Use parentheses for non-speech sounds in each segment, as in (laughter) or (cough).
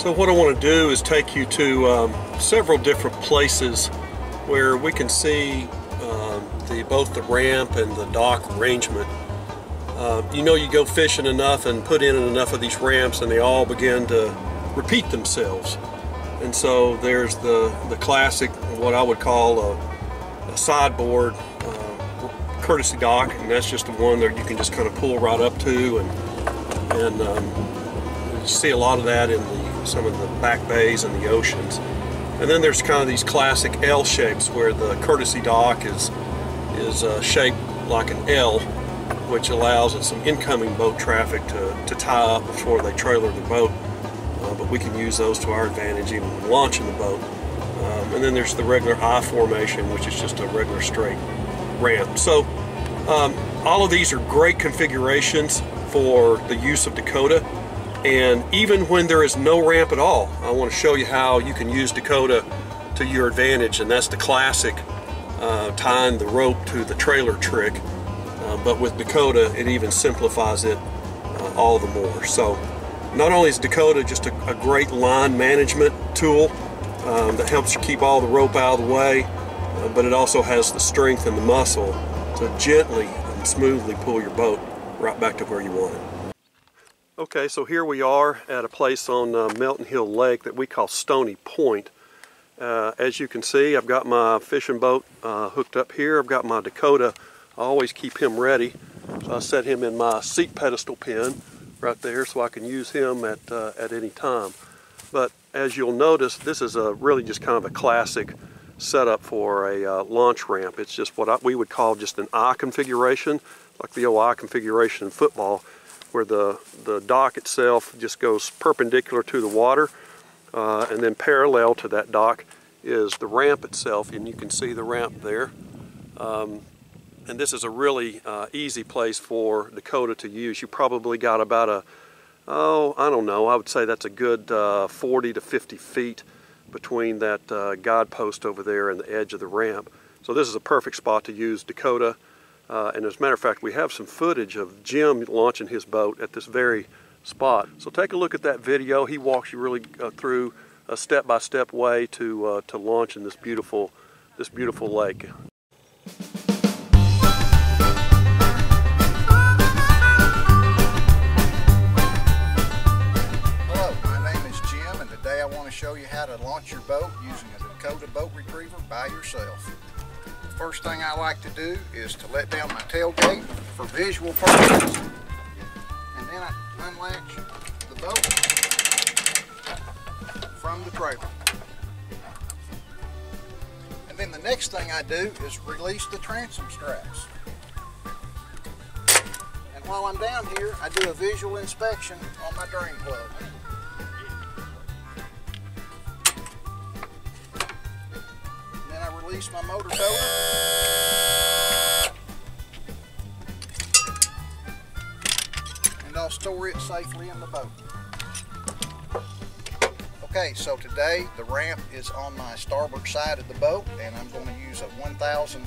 So what I want to do is take you to um, several different places where we can see um, the both the ramp and the dock arrangement. Uh, you know you go fishing enough and put in enough of these ramps and they all begin to repeat themselves. And so there's the, the classic, what I would call a, a sideboard uh, courtesy dock, and that's just the one that you can just kind of pull right up to, and and um, you see a lot of that in the, some of the back bays and the oceans. And then there's kind of these classic L shapes where the courtesy dock is is uh, shaped like an L, which allows some incoming boat traffic to, to tie up before they trailer the boat uh, but we can use those to our advantage even when launching the boat. Um, and then there's the regular I formation, which is just a regular straight ramp. So um, all of these are great configurations for the use of Dakota. And even when there is no ramp at all, I want to show you how you can use Dakota to your advantage. And that's the classic uh, tying the rope to the trailer trick. Uh, but with Dakota, it even simplifies it uh, all the more. So not only is Dakota just a, a great line management tool um, that helps you keep all the rope out of the way, uh, but it also has the strength and the muscle to gently and smoothly pull your boat right back to where you want it. Okay, so here we are at a place on uh, Melton Hill Lake that we call Stony Point. Uh, as you can see, I've got my fishing boat uh, hooked up here. I've got my Dakota. I always keep him ready. So I set him in my seat pedestal pin right there so I can use him at, uh, at any time. But as you'll notice, this is a really just kind of a classic setup for a uh, launch ramp. It's just what I, we would call just an I configuration, like the old OI configuration in football, where the, the dock itself just goes perpendicular to the water, uh, and then parallel to that dock is the ramp itself, and you can see the ramp there. Um, and this is a really uh, easy place for Dakota to use. You probably got about a, oh, I don't know, I would say that's a good uh, 40 to 50 feet between that uh, guide post over there and the edge of the ramp. So this is a perfect spot to use Dakota. Uh, and as a matter of fact, we have some footage of Jim launching his boat at this very spot. So take a look at that video. He walks you really uh, through a step-by-step -step way to, uh, to launch in this beautiful, this beautiful lake. Hello, my name is Jim and today I want to show you how to launch your boat using a Dakota boat retriever by yourself. First thing I like to do is to let down my tailgate for visual purposes. And then I unlatch the boat from the trailer. And then the next thing I do is release the transom straps. And while I'm down here, I do a visual inspection on my drain plug. Release my motor. And I'll store it safely in the boat. Okay, so today the ramp is on my starboard side of the boat and I'm going to use a 1000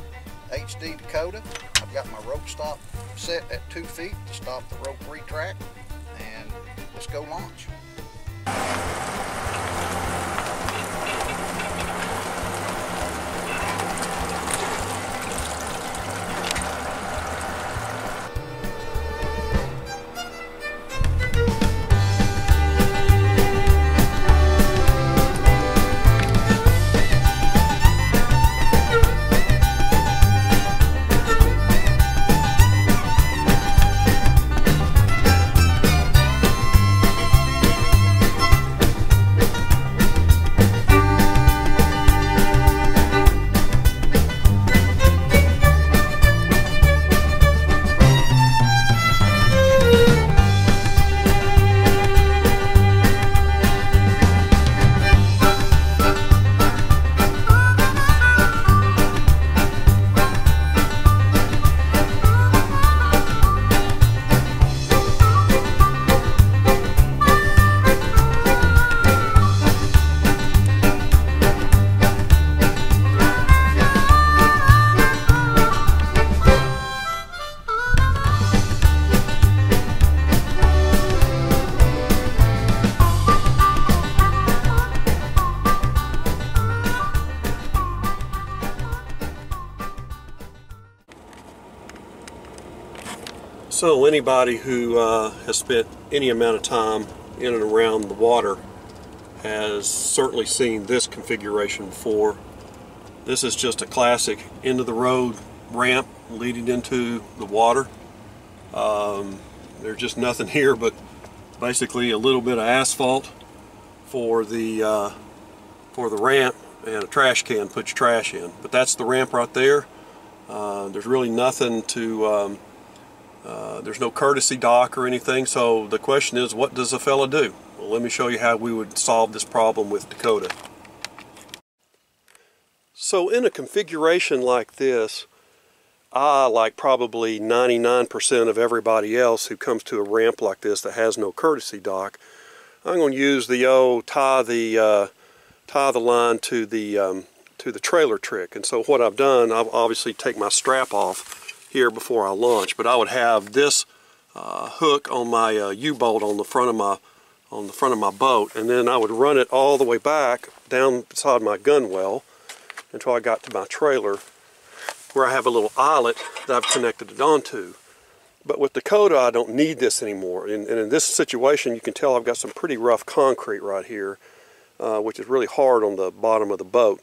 HD Dakota. I've got my rope stop set at two feet to stop the rope retract and let's go launch. So anybody who uh, has spent any amount of time in and around the water has certainly seen this configuration before. This is just a classic end of the road ramp leading into the water. Um, there's just nothing (laughs) here but basically a little bit of asphalt for the uh, for the ramp and a trash can put your trash in. But that's the ramp right there. Uh, there's really nothing to um, uh, there's no courtesy dock or anything, so the question is, what does a fella do? Well, let me show you how we would solve this problem with Dakota. So in a configuration like this, I, like probably 99% of everybody else who comes to a ramp like this that has no courtesy dock, I'm going to use the old tie the uh, tie the line to the um, to the trailer trick. And so what I've done, I've obviously take my strap off here before I launch, but I would have this uh, hook on my uh, U-bolt on the front of my on the front of my boat, and then I would run it all the way back down beside my gunwale until I got to my trailer, where I have a little eyelet that I've connected it onto. But with Dakota, I don't need this anymore. And, and in this situation, you can tell I've got some pretty rough concrete right here, uh, which is really hard on the bottom of the boat.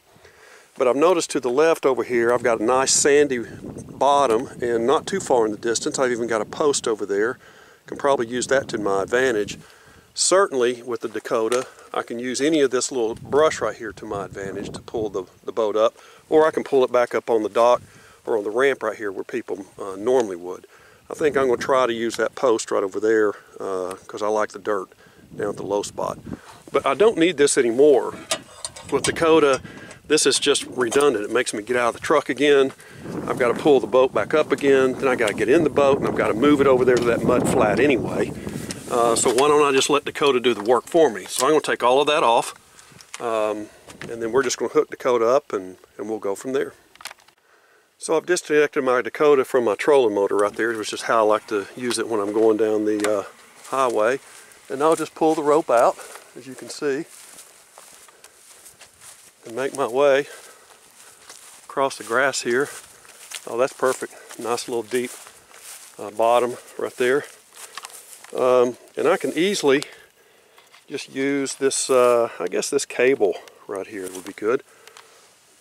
But I've noticed to the left over here, I've got a nice sandy bottom and not too far in the distance. I've even got a post over there. Can probably use that to my advantage. Certainly with the Dakota, I can use any of this little brush right here to my advantage to pull the, the boat up, or I can pull it back up on the dock or on the ramp right here where people uh, normally would. I think I'm going to try to use that post right over there because uh, I like the dirt down at the low spot. But I don't need this anymore. With Dakota, this is just redundant. It makes me get out of the truck again. I've got to pull the boat back up again. Then I got to get in the boat and I've got to move it over there to that mud flat anyway. Uh, so why don't I just let Dakota do the work for me? So I'm going to take all of that off. Um, and then we're just going to hook Dakota up and, and we'll go from there. So I've disconnected my Dakota from my trolling motor right there, which is how I like to use it when I'm going down the uh, highway. And I'll just pull the rope out, as you can see and make my way across the grass here. Oh, that's perfect. Nice little deep uh, bottom right there. Um, and I can easily just use this, uh, I guess this cable right here would be good.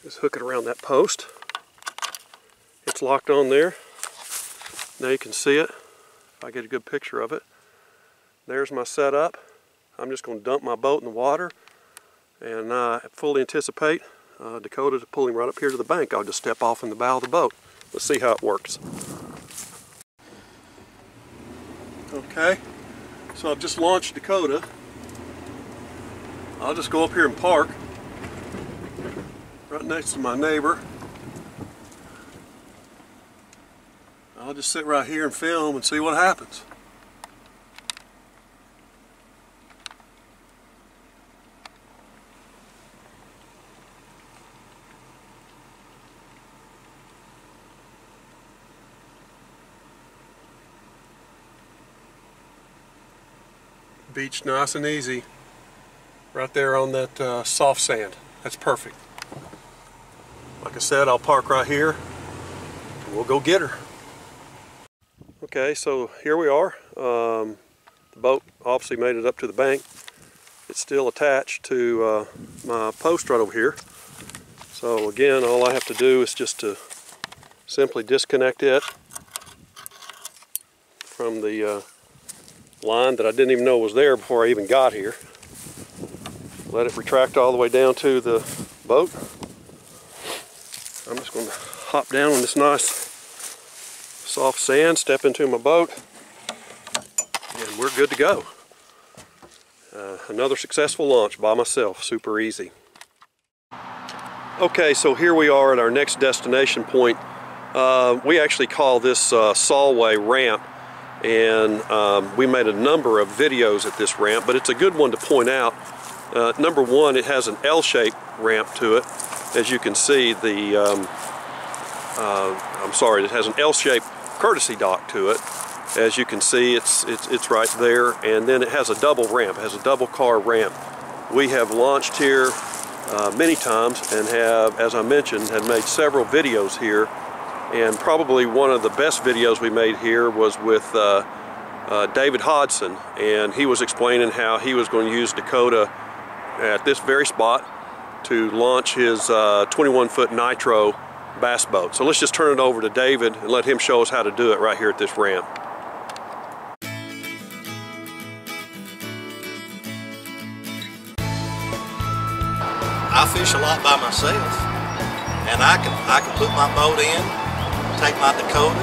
Just hook it around that post. It's locked on there. Now you can see it. I get a good picture of it. There's my setup. I'm just going to dump my boat in the water and I fully anticipate uh, Dakota to pull him right up here to the bank. I'll just step off in the bow of the boat. Let's see how it works. Okay, so I've just launched Dakota. I'll just go up here and park right next to my neighbor. I'll just sit right here and film and see what happens. Beach nice and easy right there on that uh, soft sand. That's perfect. Like I said, I'll park right here and we'll go get her. Okay, so here we are. Um, the boat obviously made it up to the bank. It's still attached to uh, my post right over here. So again, all I have to do is just to simply disconnect it from the uh, line that I didn't even know was there before I even got here. Let it retract all the way down to the boat. I'm just going to hop down on this nice soft sand, step into my boat, and we're good to go. Uh, another successful launch by myself, super easy. Okay, so here we are at our next destination point. Uh, we actually call this uh, Solway Ramp and um, we made a number of videos at this ramp but it's a good one to point out. Uh, number one it has an L-shaped ramp to it. As you can see the um, uh, I'm sorry it has an L-shaped courtesy dock to it. As you can see it's, it's it's right there. And then it has a double ramp. It has a double car ramp. We have launched here uh, many times and have as I mentioned had made several videos here And probably one of the best videos we made here was with uh, uh, David Hodson, and he was explaining how he was going to use Dakota at this very spot to launch his 21-foot uh, nitro bass boat. So let's just turn it over to David and let him show us how to do it right here at this ramp. I fish a lot by myself and I can I can put my boat in, take my Dakota,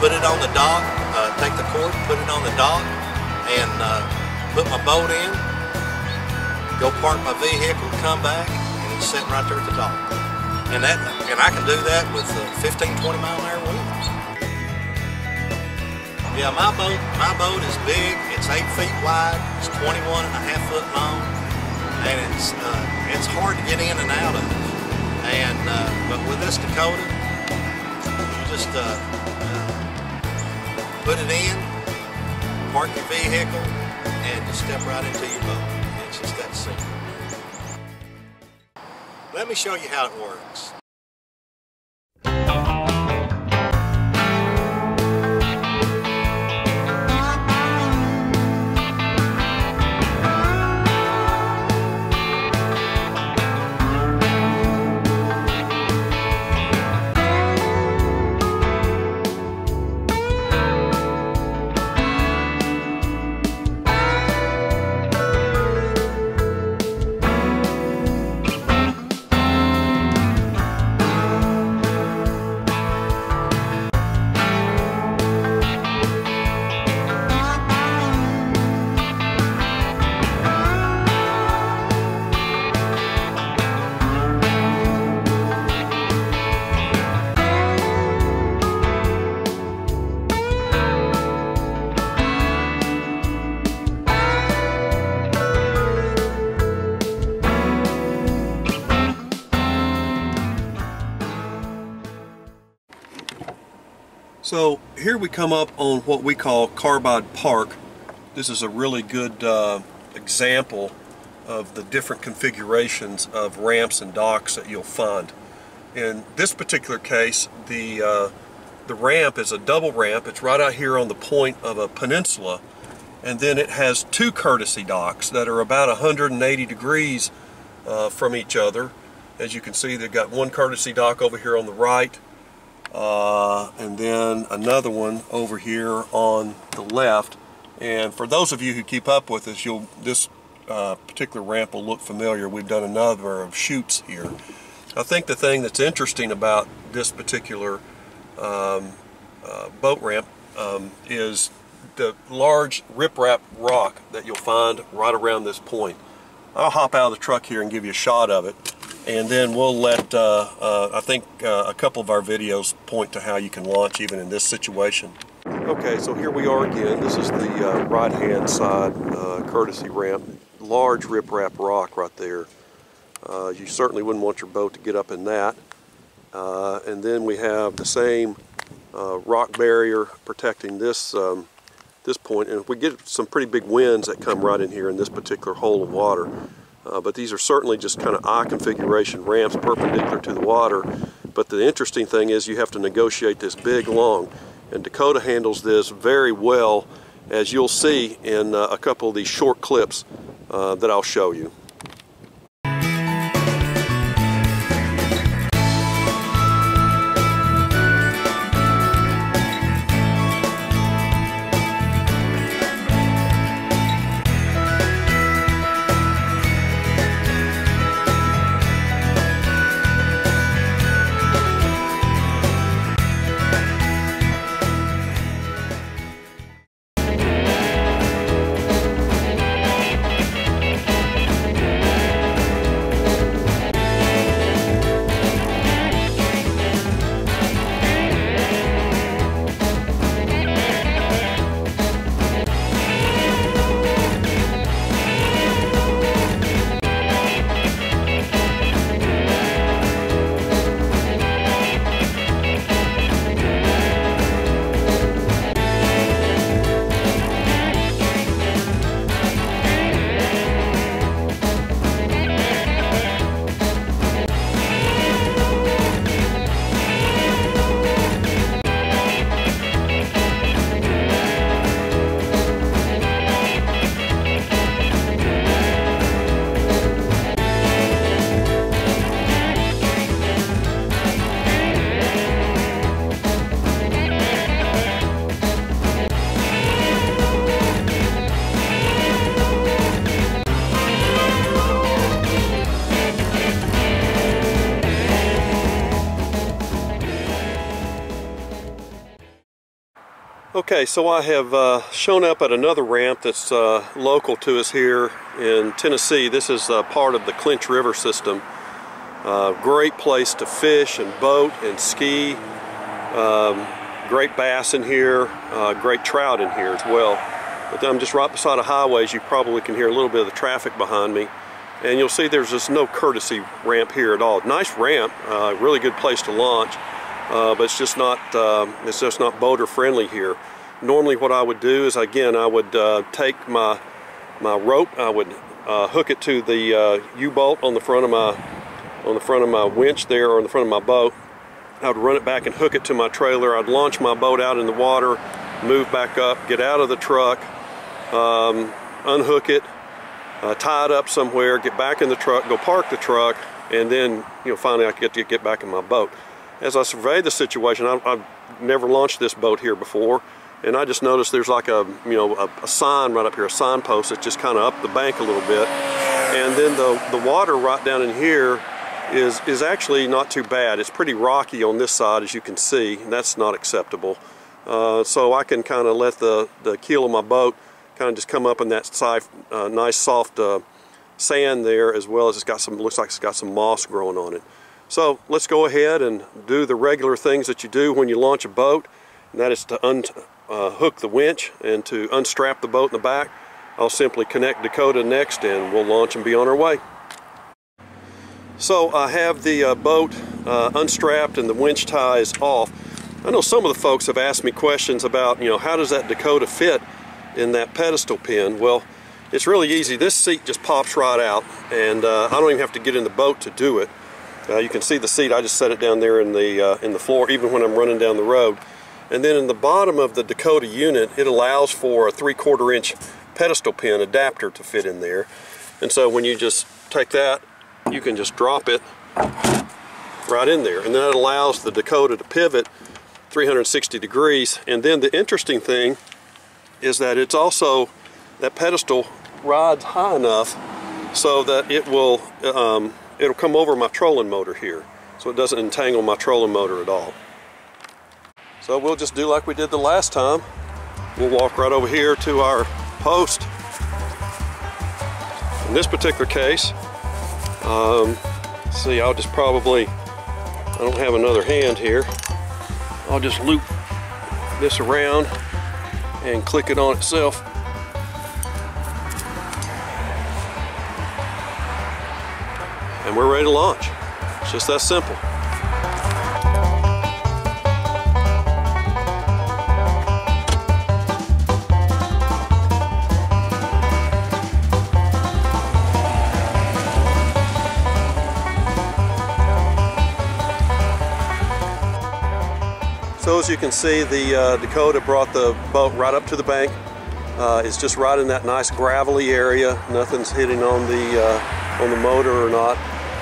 put it on the dock, uh, take the cord, put it on the dock, and uh, put my boat in, go park my vehicle, come back, and it's sitting right there at the dock. And that, and I can do that with uh, 15, 20 mile an hour winds. Yeah, my boat, my boat is big. It's eight feet wide. It's 21 and a half foot long, and it's uh, it's hard to get in and out of. And uh, but with this Dakota, just uh, uh, put it in, park your vehicle, and just step right into your boat. It's just that simple. Let me show you how it works. So here we come up on what we call Carbide Park. This is a really good uh, example of the different configurations of ramps and docks that you'll find. In this particular case, the, uh, the ramp is a double ramp. It's right out here on the point of a peninsula. And then it has two courtesy docks that are about 180 degrees uh, from each other. As you can see, they've got one courtesy dock over here on the right uh, and then another one over here on the left. And for those of you who keep up with us, you'll this uh, particular ramp will look familiar. We've done another of shoots here. I think the thing that's interesting about this particular um, uh, boat ramp um, is the large riprap rock that you'll find right around this point. I'll hop out of the truck here and give you a shot of it and then we'll let uh, uh, I think uh, a couple of our videos point to how you can launch even in this situation. Okay, so here we are again. This is the uh, right hand side uh, courtesy ramp. Large riprap rock right there. Uh, you certainly wouldn't want your boat to get up in that. and then we have the same rock barrier protecting this um, this point. And if we get some pretty big winds that come right in here in this particular hole of water, uh, but these are certainly just kind of I configuration ramps perpendicular to the water. But the interesting thing is you have to negotiate this big long. And Dakota handles this very well, as you'll see in uh, a couple of these short clips uh, that I'll show you. Okay, so I have uh, shown up at another ramp that's uh, local to us here in Tennessee. This is uh, part of the Clinch River system. Uh, great place to fish and boat and ski. Um, great bass in here, uh, great trout in here as well. But I'm just right beside a highway, you probably can hear a little bit of the traffic behind me. And you'll see there's just no courtesy ramp here at all. Nice ramp, uh, really good place to launch uh, but it's just not um, it's just not boater friendly here. Normally, what I would do is again I would uh, take my my rope, I would uh, hook it to the uh, U-bolt on the front of my on the front of my winch there or on the front of my boat. I would run it back and hook it to my trailer. I'd launch my boat out in the water, move back up, get out of the truck, um, unhook it, uh, tie it up somewhere, get back in the truck, go park the truck, and then you know finally I get to get back in my boat as I surveyed the situation, I, have never launched this boat here before, and I just noticed there's like a, you know, a, a sign right up here, a signpost that's just kind of up the bank a little bit. And then the, the water right down in here is, is actually not too bad. It's pretty rocky on this side, as you can see, and that's not acceptable. Uh, so I can kind of let the, the keel of my boat kind of just come up in that uh, nice soft uh, sand there, as well as it's got some, looks like it's got some moss growing on it. So let's go ahead and do the regular things that you do when you launch a boat, and that is to unhook uh, the winch and to unstrap the boat in the back. I'll simply connect Dakota next and we'll launch and be on our way. So I have the uh, boat uh, unstrapped and the winch ties off. I know some of the folks have asked me questions about, you know, how does that Dakota fit in that pedestal pin? Well, it's really easy. This seat just pops right out and uh, I don't even have to get in the boat to do it. Uh, you can see the seat, I just set it down there in the, uh, in the floor even when I'm running down the road. And then in the bottom of the Dakota unit, it allows for a three quarter inch pedestal pin adapter to fit in there. And so when you just take that, you can just drop it right in there. And then it allows the Dakota to pivot 360 degrees. And then the interesting thing is that it's also, that pedestal rides high enough so that it will um, it'll come over my trolling motor here so it doesn't entangle my trolling motor at all. So we'll just do like we did the last time. We'll walk right over here to our post. In this particular case, um, see I'll just probably, I don't have another hand here, I'll just loop this around and click it on itself and we're ready to launch. It's just that simple. As you can see, the uh, Dakota brought the boat right up to the bank. Uh, it's just right in that nice gravelly area. Nothing's hitting on the uh, on the motor or not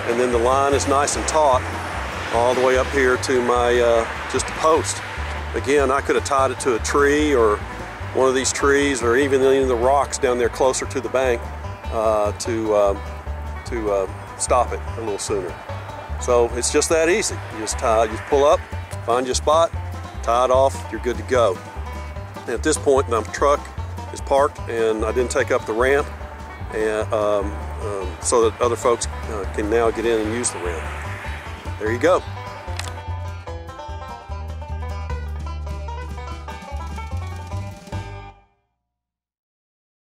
and then the line is nice and taut all the way up here to my uh, just a post. Again, I could have tied it to a tree or one of these trees or even of the rocks down there closer to the bank uh, to, um, to uh, stop it a little sooner. So it's just that easy. You just tie, you just pull up, find your spot, tie it off, you're good to go. At this point, my truck is parked and I didn't take up the ramp and um, um, so that other folks uh, can now get in and use the ramp. There you go.